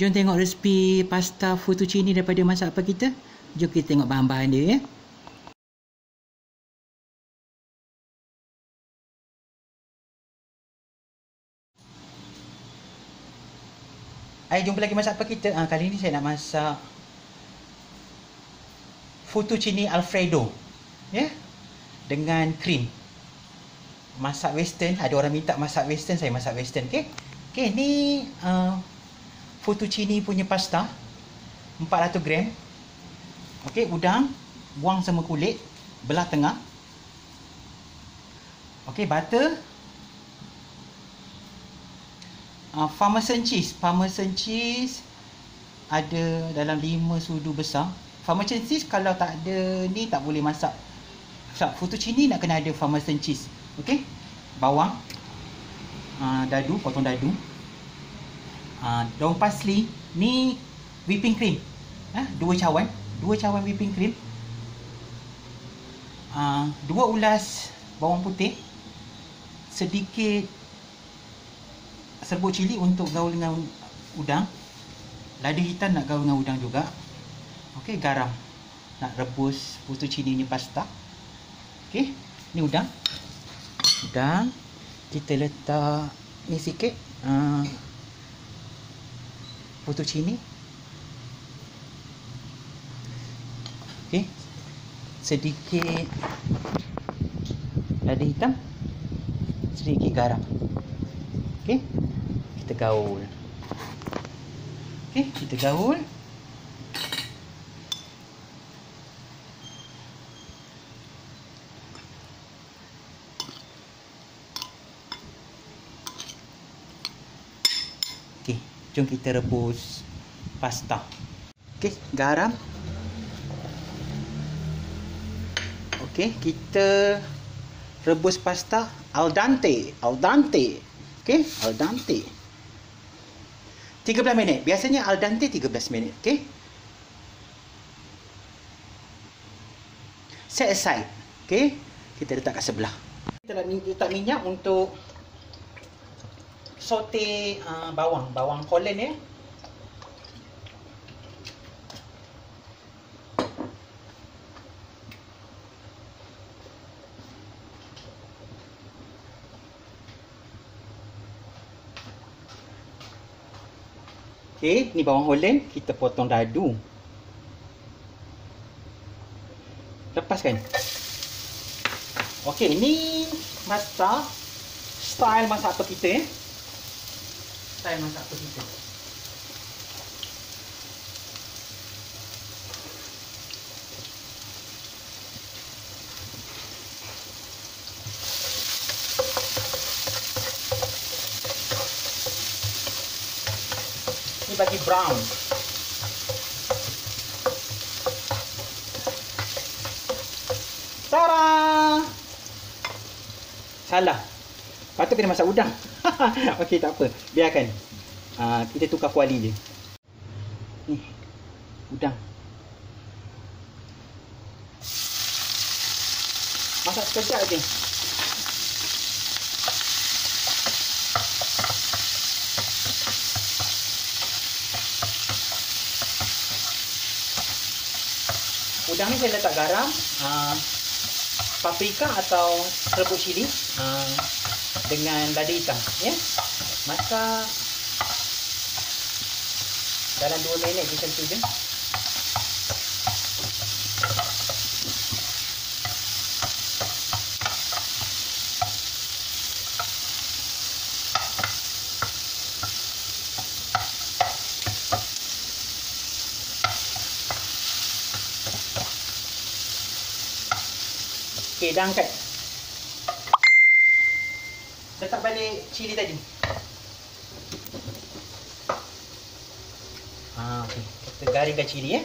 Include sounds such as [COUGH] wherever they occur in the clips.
Jom tengok resipi pasta fettuccine daripada masak apa kita. Jom kita tengok bahan-bahan dia ya. Hai, jumpa lagi masak apa kita. Ha, kali ni saya nak masak fettuccine alfredo. Ya. Dengan krim. Masak western, ada orang minta masak western, saya masak western, okey. Okey, ni uh, fettuccine punya pasta 400 gram. Okey, udang buang semua kulit, belah tengah. Okey, butter. Uh, parmesan cheese. Parmesan cheese ada dalam 5 sudu besar. Parmesan cheese kalau tak ada ni tak boleh masak. Sebab fettuccine nak kena ada parmesan cheese. Okey bawang. Uh, dadu potong dadu uh, daun parsley ni whipping cream ha? dua cawan dua cawan whipping cream uh, dua ulas bawang putih sedikit serbuk cili untuk gaul dengan udang. Lada hitam nak gaul dengan udang juga. Okey, garam. Nak rebus putu cili ni pasta. Okey, ni udang. Udang. Kita letak ni sikit. Uh, putu cili. Okey. Sedikit lada hitam. Sedikit garam. Okey kita gaul. Okey, kita gaul. Okey, jom kita rebus pasta. Okey, garam. Okey, kita rebus pasta al dente, al dente. Okey, al dente. 13 minit. Biasanya al dente 13 minit. Okay. Set aside. Okay. Kita letak kat sebelah. Kita letak minyak untuk saute uh, bawang. Bawang Holland ya. Okey, ni bawang Holland kita potong dadu. Lepaskan. Okey, ni masak style masak apa kita eh? Style masak apa kita? bagi brown. Tara! Salah. Patut kena masak udang. [LAUGHS] Okey, tak apa. Biarkan. Uh, kita tukar kuali je. Ni. Udang. Masak sekejap je. udang ni saya letak garam, uh, paprika atau serbuk cili uh, dengan lada hitam. Ya? Masak dalam 2 minit macam tu je. Okey, dah angkat. Letak balik cili tadi. Ha, okey. Kita garingkan cili eh.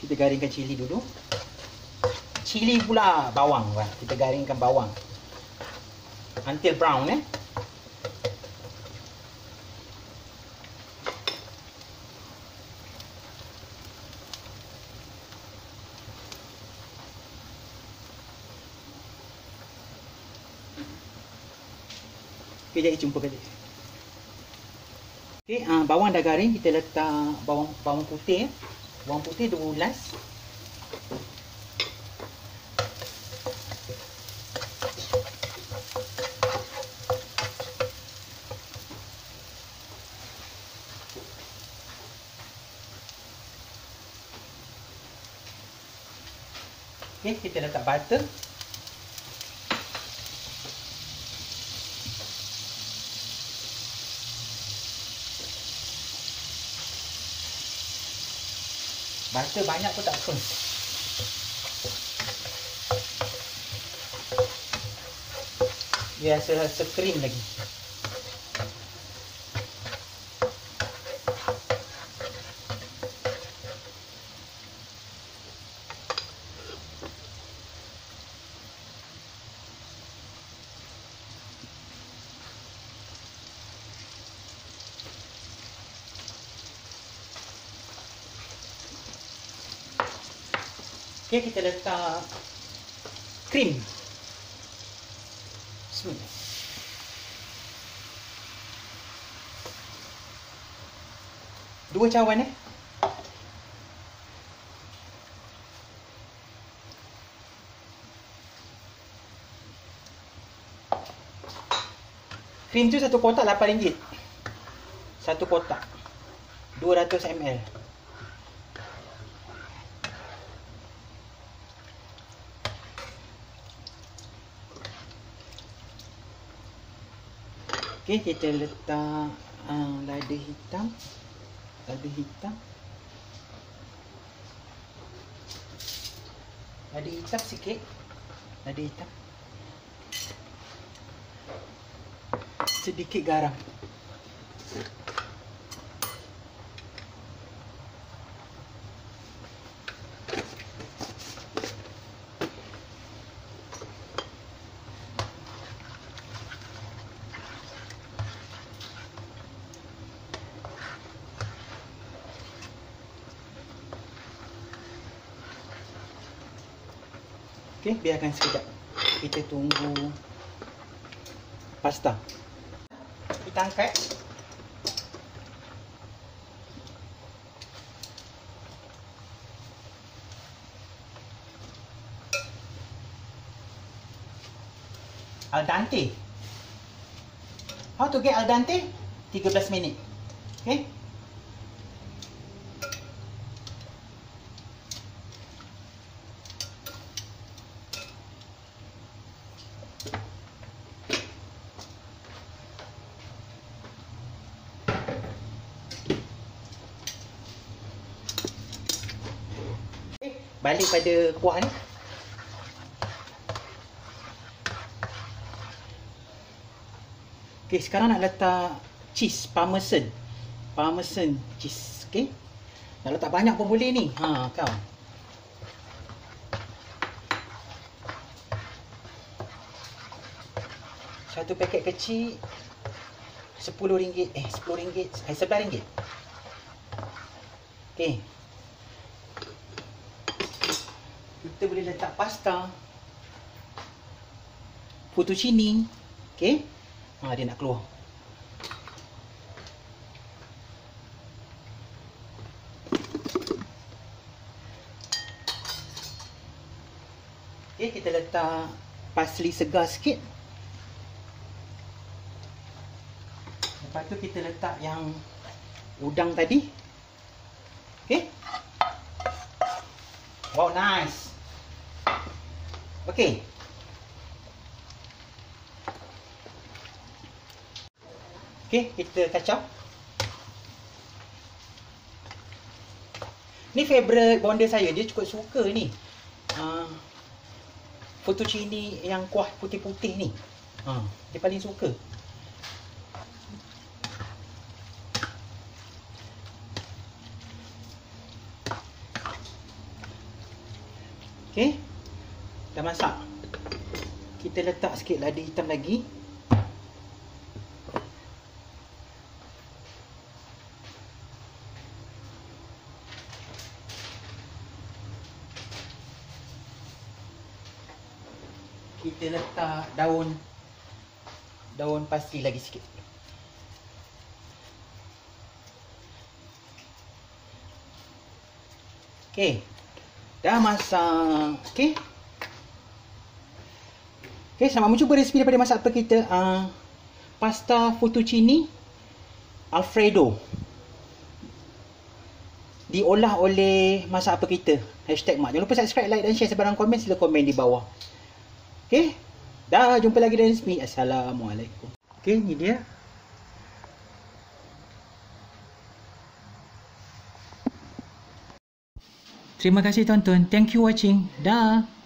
Kita garingkan cili dulu. Cili pula bawang. Kita garingkan bawang. Until brown eh. Okey, jadi jumpa kali. Okey, uh, bawang dah garing, kita letak bawang bawang putih. Eh. Bawang putih dua ulas. Okey, kita letak butter. Butter banyak pun tak apa. Dia rasa rasa krim lagi. Okey, kita letak krim. Bismillah. Dua cawan eh. Krim tu satu kotak RM8. Satu kotak. 200 ml. Okey, kita letak uh, lada hitam. Lada hitam. Lada hitam sikit. Lada hitam. Sedikit garam. Okey, biarkan sekejap. Kita tunggu pasta. Kita angkat. Al dente. How to get al dente? 13 minit. Okay? Balik pada kuah ni. Okey, sekarang nak letak cheese parmesan. Parmesan cheese, okey. Nak letak banyak pun boleh ni. Ha, kau. Satu paket kecil RM10 eh RM10 eh RM11. Okey. Kita boleh letak pasta. Fettuccine okey? Ha dia nak keluar. Okey kita letak parsley segar sikit. Lepas tu kita letak yang udang tadi. Okey? Wow nice Okey. Okey, kita kacau. Ni favorite bonda saya, dia cukup suka ni. Uh, fettuccine yang kuah putih-putih ni. Uh, dia paling suka. Okey dah masak kita letak sikit lada hitam lagi kita letak daun daun pasli lagi sikit. Okey. Dah masak. Okey. Okey, selamat mencuba resipi daripada masak apa kita. Uh, pasta fettuccine alfredo. Diolah oleh masak apa kita. Hashtag mak. Jangan lupa subscribe, like dan share sebarang komen. Sila komen di bawah. Okey. Dah jumpa lagi dalam resipi. Assalamualaikum. Okey, ni dia. Terima kasih tonton. Thank you watching. Dah.